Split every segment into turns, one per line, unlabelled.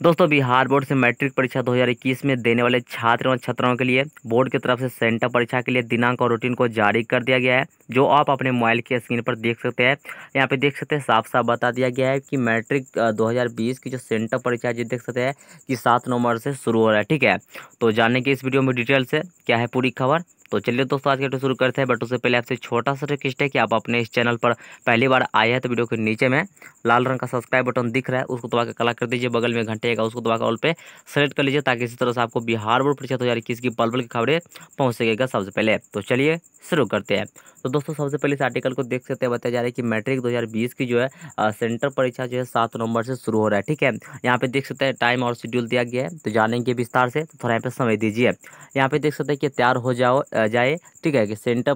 दोस्तों बिहार बोर्ड से मैट्रिक परीक्षा 2021 में देने वाले छात्र एवं छात्राओं के लिए बोर्ड की तरफ़ से सेंटर परीक्षा के लिए दिनांक और रूटीन को जारी कर दिया गया है। जो आप अपने मोबाइल की स्क्रीन पर देख सकते हैं। यहाँ पे देख सकते हैं साफ़ साफ़ बता दिया गया है कि मैट्रिक 2020 की जो सेंटर परीक्षा है देख सकते हैं कि सात नवंबर से शुरू हो रहा है, ठीक है? तो जानने की इस वीडियो में डिटेल से क्या है पूरी खबर तो चलिए दोस्तों, आज के वीडियो शुरू करते हैं, बट उससे पहले आपसे छोटा सा रिक्वेस्ट है कि आप अपने इस चैनल पर पहली बार आए हैं तो वीडियो के नीचे में लाल रंग का सब्सक्राइब बटन दिख रहा है, उसको दबा के कला कर दीजिए, बगल में घंटे का उसको दबा कर ऑल पे सेलेक्ट कर लीजिए, ताकि इसी तरह से आपको बिहार बोर्ड परीक्षा दो हज़ार इक्कीस की पल पल की खबरें पहुँच सकेगा सबसे पहले। तो चलिए शुरू करते हैं। तो दोस्तों, सबसे पहले इस आर्टिकल को देख सकते हैं, बताया जा रहा है कि मैट्रिक 2020 की जो है सेंटर परीक्षा जो है, सात नवंबर से शुरू हो रहा है, ठीक है? यहाँ पे देख सकते हैं टाइम और शेड्यूल दिया गया है तो जानेंगे विस्तार से तो थोड़ा यहाँ पे समय दीजिए। यहाँ पे देख सकते हैं कि तैयार हो जाओ जाए, ठीक है? कि सेंटर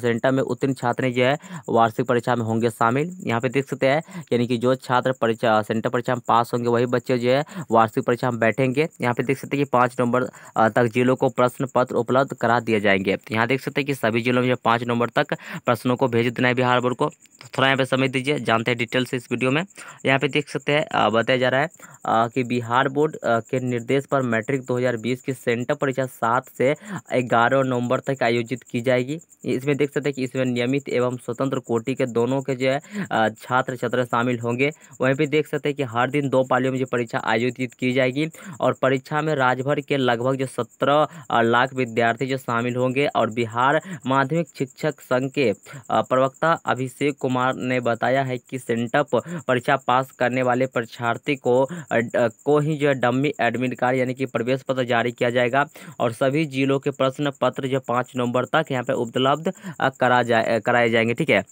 सेंटर में उत्तीर्ण छात्र जो है, वार्षिक परीक्षा में होंगे शामिल। यहाँ पे देख सकते हैं, यानी कि जो छात्र परीक्षा सेंटर परीक्षा में पास होंगे, वही बच्चे जो है, वार्षिक परीक्षा में बैठेंगे। यहाँ पे देख सकते हैं कि पाँच नवंबर तक जिलों को प्रश्न पत्र उपलब्ध करा दिए जाएँगे। यहाँ देख सकते हैं कि सभी जिलों में पाँच नवंबर तक प्रश्नों को भेज देना है बिहार बोर्ड को। तो थोड़ा यहाँ पे समझ दीजिए जानते हैं डिटेल से इस वीडियो में। यहाँ पे देख सकते हैं बताया जा रहा है आ, कि बिहार बोर्ड के निर्देश पर मैट्रिक 2020 की सेंटर परीक्षा सात से ग्यारह नवंबर तक आयोजित की जाएगी। इसमें देख सकते हैं कि इसमें नियमित एवं स्वतंत्र कोटि के दोनों के जो है छात्र छात्र शामिल होंगे। वहीं पर देख सकते हैं कि हर दिन दो पालियों में जो परीक्षा आयोजित की जाएगी और परीक्षा में राज्यभर के लगभग जो सत्रह लाख विद्यार्थी जो शामिल होंगे और बिहार माध्यमिक शिक्षक संघ के प्रवक्ता अभिषेक कुमार ने बताया है कि सेंटअप परीक्षा पास करने वाले परीक्षार्थी को को ही जो डम्मी एडमिट कार्ड यानी कि प्रवेश पत्र जारी किया जाएगा और सभी जिलों के प्रश्न पत्र जो पाँच नवंबर तक यहाँ पर उपलब्ध करा जाए कराए जाएँगे, ठीक है?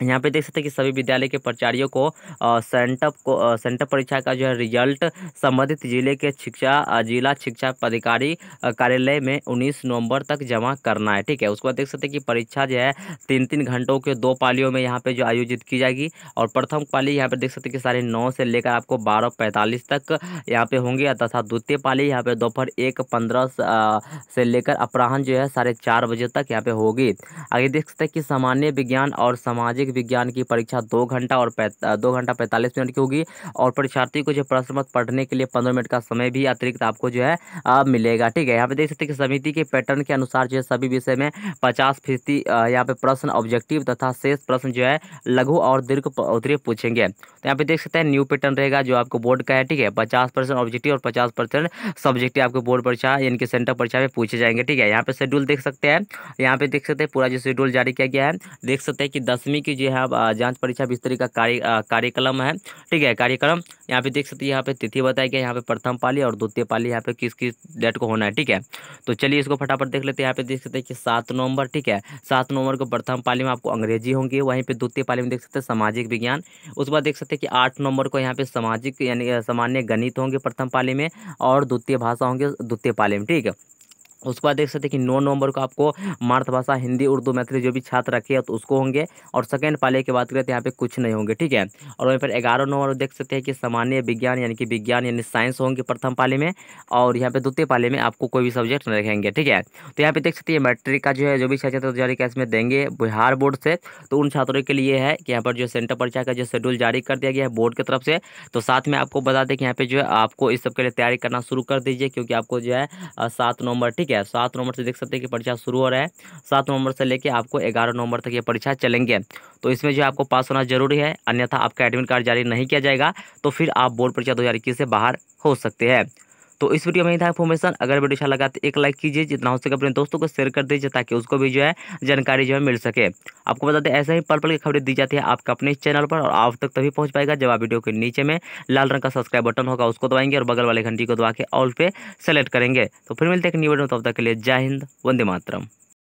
यहाँ पे देख सकते हैं कि सभी विद्यालय के प्राचार्यों को सेंटअप को सेंटअप परीक्षा का जो है रिज़ल्ट संबंधित ज़िले के शिक्षा जिला शिक्षा पदाधिकारी कार्यालय में 19 नवंबर तक जमा करना है। ठीक है, उसके बाद देख सकते हैं कि परीक्षा जो है तीन तीन घंटों के दो पालियों में यहाँ पे जो आयोजित की जाएगी और प्रथम पाली यहाँ पे देख सकते हैं कि साढ़े नौ से लेकर आपको बारह पैंतालीस तक यहाँ पे होंगे, तथा द्वितीय पाली यहाँ पे दोपहर एक पंद्रह से लेकर अपराहन जो है साढ़े चार बजे तक यहाँ पे होगी। आगे देख सकते हैं कि सामान्य विज्ञान और सामाजिक विज्ञान की परीक्षा दो घंटा और दो घंटा पैंतालीस मिनट की होगी और परीक्षार्थी को जो प्रश्न मत पढ़ने के लिए पंद्रह मिनट का समय भी अतिरिक्त आपको जो है मिलेगा। ठीक है, यहाँ पे देख सकते हैं कि समिति के पैटर्न के अनुसार जो है सभी विषय में पचास फ़ीसदी यहाँ पे प्रश्न ऑब्जेक्टिव तथा शेष प्रश्न जो है लघु और दीर्घ उत्तरीय पूछेंगे। तो यहाँ पे देख सकते हैं न्यू पैटर्न रहेगा जो आपको बोर्ड का है। ठीक है, पचास ऑब्जेक्टिव और पचास परसेंट सब्जेक्टिव आपको बोर्ड परीक्षा यानी कि सेंटर परीक्षा में पूछे जाएँगे। ठीक है, यहाँ पे शेड्यूल देख सकते हैं। यहाँ पे देख सकते हैं पूरा जो शेड्यूल जारी किया गया है। देख सकते हैं कि दसवीं की जो है जाँच परीक्षा विस्तरी का कार्य कार्यक्रम है। ठीक है, कार्यक्रम। यहाँ पे देख सकते हैं, यहाँ पे तिथि बताया गया यहाँ पे प्रथम पाली और द्वितीय पाली, यहाँ पे किस किस डेट को होना है, ठीक है। तो चलिए इसको फटाफट देख लेते हैं। यहाँ पे देख सकते हैं कि सात नवंबर, ठीक है, सात नवंबर को प्रथम पाली में आपको अंग्रेज़ी होंगी, वहीं पे द्वितीय पाली में देख सकते हैं सामाजिक विज्ञान। उसके बाद देख सकते हैं कि आठ नवंबर को यहाँ पे सामाजिक यानी सामान्य गणित होंगे प्रथम पाली में और द्वितीय भाषा होंगे द्वितीय पाली में, ठीक है। उसके बाद देख सकते हैं कि नौ नवंबर को आपको मातृभाषा, हिंदी, उर्दू, मैथिली जो भी छात्र रखे तो उसको होंगे। और सेकेंड पाले की बात करें तो यहाँ पे कुछ नहीं होंगे, ठीक है? और वहीं पर ग्यारह नवंबर देख सकते हैं कि सामान्य विज्ञान यानी कि विज्ञान यानी साइंस होंगे प्रथम पाले में, और यहाँ पे द्वितीय पाले में आपको कोई भी सब्जेक्ट नहीं रखेंगे, ठीक है? तो यहाँ पे देख सकते हैं मैट्रिक का जो है, जो भी छात्र जारी कैश में देंगे, बिहार बोर्ड से तो उन छात्रों के लिए है कि यहाँ पर जो सेंटर परीक्षा का जो शेड्यूल जारी कर दिया गया है बोर्ड की तरफ़ से तो साथ में आपको बता दें कि यहाँ पे जो है, आपको इस सब के लिए तैयारी करना शुरू कर दीजिए, क्योंकि आपको जो है, सात नवंबर, ठीक है। सात नवंबर से देख सकते हैं कि परीक्षा शुरू हो रहा है। सात नवंबर से लेकर आपको ग्यारह नवंबर तक ये परीक्षा चलेंगे। तो इसमें जो आपको पास होना ज़रूरी है, अन्यथा आपका एडमिट कार्ड जारी नहीं किया जाएगा तो फिर आप बोर्ड परीक्षा दो हज़ार इक्कीस से बाहर हो सकते हैं। तो इस वीडियो में ही था इन्फॉर्मेशन अगर वीडियो अच्छा लगा तो एक लाइक कीजिए, जितना हो सके अपने दोस्तों को शेयर कर दीजिए ताकि उसको भी जो है जानकारी जो है मिल सके। आपको बता दें, ऐसे ही पल पल की खबरें दी जाती है आपके अपने चैनल पर और आप तक तभी पहुँच पाएगा जब आप वीडियो के नीचे में लाल रंग का सब्सक्राइब बटन होगा, उसको दबाएँगे और बगल वाले घंटी को दबा के ऑल पे सेलेक्ट करेंगे। तो फिर मिलते हैं एक न्यू वीडियो तब तक के लिए जय हिंद, वंदे मातरम।